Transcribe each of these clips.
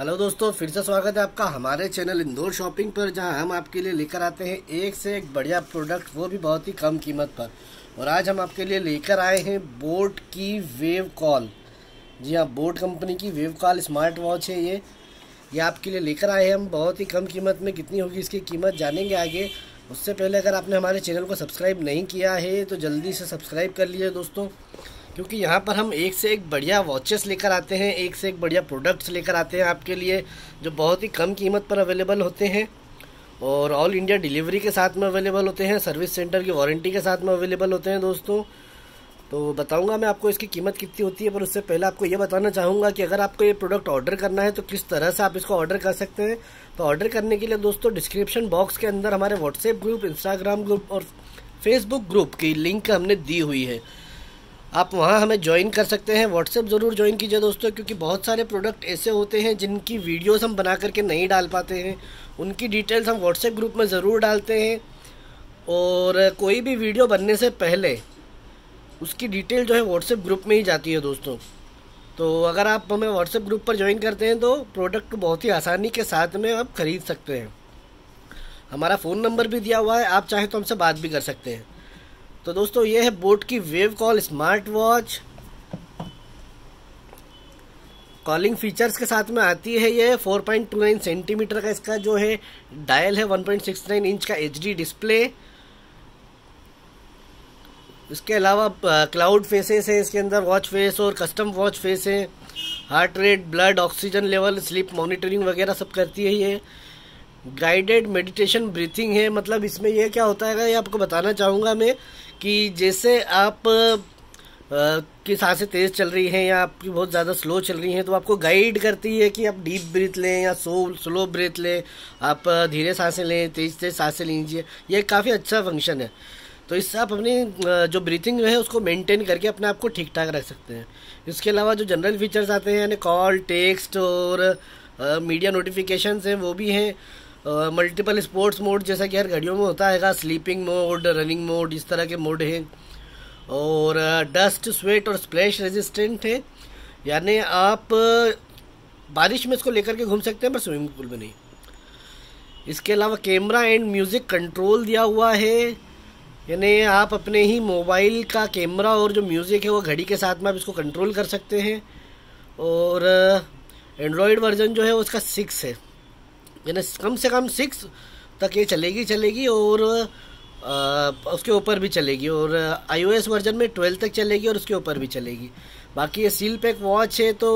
Hello दोस्तों, फिर से स्वागत है आपका हमारे चैनल इंदौर शॉपिंग पर, जहाँ हम आपके लिए लेकर आते हैं एक से एक बढ़िया प्रोडक्ट, वो भी बहुत ही कम कीमत पर। और आज हम आपके लिए लेकर आए हैं बोट की वेव कॉल। जी हाँ बोट कंपनी की वेव कॉल, स्मार्ट वॉच है ये। ये आपके लिए लेकर आए हैं हम, बहुत ही कम कीमत में कितनी होगी इसकी कीमत जानेंगे आगे। उससे पहले अगर आपने हमारे चैनल को सब्सक्राइब नहीं किया है तो जल्दी से सब्सक्राइब कर लीजिए दोस्तों। क्योंकि यहाँ पर हम एक से एक बढ़िया वॉचेस लेकर आते हैं, एक से एक बढ़िया प्रोडक्ट्स लेकर आते हैं आपके लिए, जो बहुत ही कम कीमत पर अवेलेबल होते हैं। और ऑल इंडिया डिलीवरी के साथ में अवेलेबल होते हैं सर्विस सेंटर की वारंटी के साथ में अवेलेबल होते हैं दोस्तों। तो बताऊँगा मैं आपको इसकी कीमत कितनी होती है, पर उससे पहले आपको ये बताना चाहूँगा कि अगर आपको ये प्रोडक्ट ऑर्डर करना है तो किस तरह से आप इसको ऑर्डर कर सकते हैं। तो ऑर्डर करने के लिए दोस्तों डिस्क्रिप्शन बॉक्स के अंदर हमारे व्हाट्सएप ग्रुप इंस्टाग्राम ग्रुप और फेसबुक ग्रुप की लिंक हमने दी हुई है। आप वहाँ हमें ज्वाइन कर सकते हैं। व्हाट्सएप ज़रूर ज्वाइन कीजिए दोस्तों, क्योंकि बहुत सारे प्रोडक्ट ऐसे होते हैं जिनकी वीडियोस हम बना करके नहीं डाल पाते हैं। उनकी डिटेल्स हम व्हाट्सएप ग्रुप में ज़रूर डालते हैं। और कोई भी वीडियो बनने से पहले उसकी डिटेल जो है व्हाट्सएप ग्रुप में ही जाती है दोस्तों। तो अगर आप हमें व्हाट्सएप ग्रुप पर ज्वाइन करते हैं तो प्रोडक्ट बहुत ही आसानी के साथ में आप खरीद सकते हैं। हमारा फ़ोन नंबर भी दिया हुआ है, आप चाहे तो हमसे बात भी कर सकते हैं। तो दोस्तों, ये है बोट की wave call smart watch calling features के साथ में आती है ये 4.29 सेंटीमीटर का इसका जो है डायल है 1.69 इंच का एचडी डिस्प्ले इसके अलावा क्लाउड फेसेस है इसके अंदर वॉच फेस और कस्टम वॉच फेस है। Heart rate blood oxygen level sleep monitoring वगैरह सब करती है ये। गाइडेड मेडिटेशन ब्रीथिंग है मतलब इसमें यह क्या होता है ये आपको बताना चाहूँगा मैं कि जैसे आप की साँसें तेज़ चल रही हैं या आपकी बहुत ज़्यादा स्लो चल रही हैं तो आपको गाइड करती है कि आप डीप ब्रीथ लें या सो स्लो ब्रीथ लें। आप धीरे साँसें लें, तेज़ तेज़ साँसें लीजिए। ये काफ़ी अच्छा फ़ंक्शन है। तो इससे आप अपनी जो ब्रीथिंग है, उसको मेंटेन करके अपने आप को ठीक ठाक रख सकते हैं। इसके अलावा जो जनरल फीचर्स आते हैं, यानी कॉल टेक्स्ट और मीडिया नोटिफिकेशन हैं, वो भी हैं। मल्टीपल स्पोर्ट्स मोड जैसा कि हर घड़ियों में होता है स्लीपिंग मोड रनिंग मोड इस तरह के मोड हैं। और डस्ट स्वेट और स्प्लैश रेजिस्टेंट है। यानी आप बारिश में इसको लेकर के घूम सकते हैं, पर स्विमिंग पूल में नहीं। इसके अलावा कैमरा एंड म्यूज़िक कंट्रोल दिया हुआ है। यानी आप अपने ही मोबाइल का कैमरा और जो म्यूज़िक है, वो घड़ी के साथ में आप इसको कंट्रोल कर सकते हैं। और एंड्रॉयड वर्जन जो है उसका सिक्स है। यानी कम से कम सिक्स तक ये चलेगी चलेगी और आ, उसके ऊपर भी चलेगी और आईओएस वर्जन में ट्वेल्व तक चलेगी और उसके ऊपर भी चलेगी। बाकी ये सील पैक वॉच है तो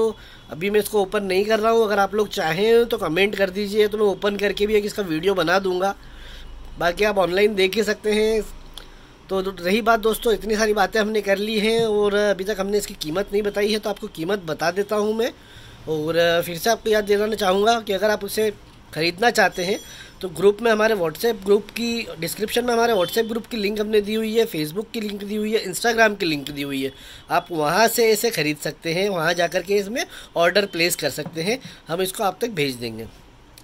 अभी मैं इसको ओपन नहीं कर रहा हूँ। अगर आप लोग चाहें तो कमेंट कर दीजिए तो मैं ओपन करके भी एक इसका वीडियो बना दूँगा। बाकी आप ऑनलाइन देख ही सकते हैं। तो रही बात दोस्तों इतनी सारी बातें हमने कर ली हैं और अभी तक हमने इसकी कीमत नहीं बताई है तो आपको कीमत बता देता हूँ मैं। और फिर से आपको याद दिलाना चाहूँगा कि अगर आप उसे ख़रीदना चाहते हैं तो ग्रुप में हमारे व्हाट्सएप ग्रुप की डिस्क्रिप्शन में हमारे व्हाट्सएप ग्रुप की लिंक हमने दी हुई है फेसबुक की लिंक दी हुई है इंस्टाग्राम की लिंक दी हुई है। आप वहाँ से इसे ख़रीद सकते हैं, वहाँ जा कर के इसमें ऑर्डर प्लेस कर सकते हैं, हम इसको आप तक भेज देंगे।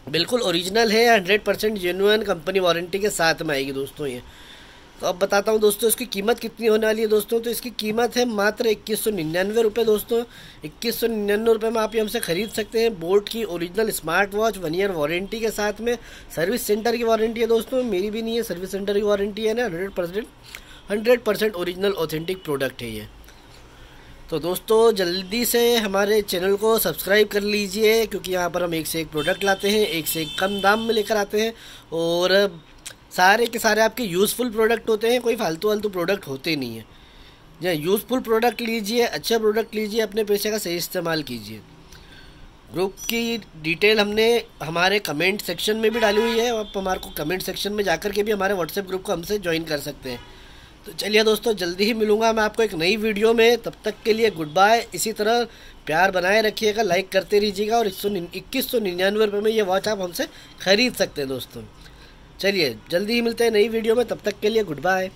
बिल्कुल ओरिजिनल है हंड्रेड परसेंट कंपनी वारंटी के साथ में आएगी दोस्तों ये। तो अब बताता हूँ दोस्तों, इसकी कीमत कितनी होने वाली है दोस्तों? तो इसकी कीमत है मात्र इक्कीस सौ निन्यानवे रुपये दोस्तों। इक्कीस सौ निन्यानवे रुपये में आप ये हमसे खरीद सकते हैं बोट की original smart watch, one year warranty के साथ में। सर्विस सेंटर की वारंटी है दोस्तों, मेरी भी नहीं है, सर्विस सेंटर की वारंटी है ना, hundred percent hundred percent original authentic product है ये। तो दोस्तों, जल्दी से हमारे चैनल को सब्सक्राइब कर लीजिए, क्योंकि यहाँ पर हम एक से एक प्रोडक्ट लाते हैं, एक से एक कम दाम में लेकर आते हैं। और सारे के सारे आपके यूज़फुल प्रोडक्ट होते हैं, कोई फालतू फालतू प्रोडक्ट होते नहीं है। या यूज़फुल प्रोडक्ट लीजिए अच्छा प्रोडक्ट लीजिए, अपने पैसे का सही इस्तेमाल कीजिए। ग्रुप की डिटेल हमने हमारे कमेंट सेक्शन में भी डाली हुई है, आप हमारे को कमेंट सेक्शन में जाकर के भी हमारे व्हाट्सएप ग्रुप को हमसे ज्वाइन कर सकते हैं। तो चलिए दोस्तों, जल्दी ही मिलूँगा मैं आपको एक नई वीडियो में। तब तक के लिए गुड बाय इसी तरह प्यार बनाए रखिएगा लाइक करते रहिएगा और इक्कीस सौ निन्यानवे रुपये में ये वॉच आप हमसे ख़रीद सकते हैं दोस्तों। चलिए जल्दी ही मिलते हैं नई वीडियो में तब तक के लिए गुड बाय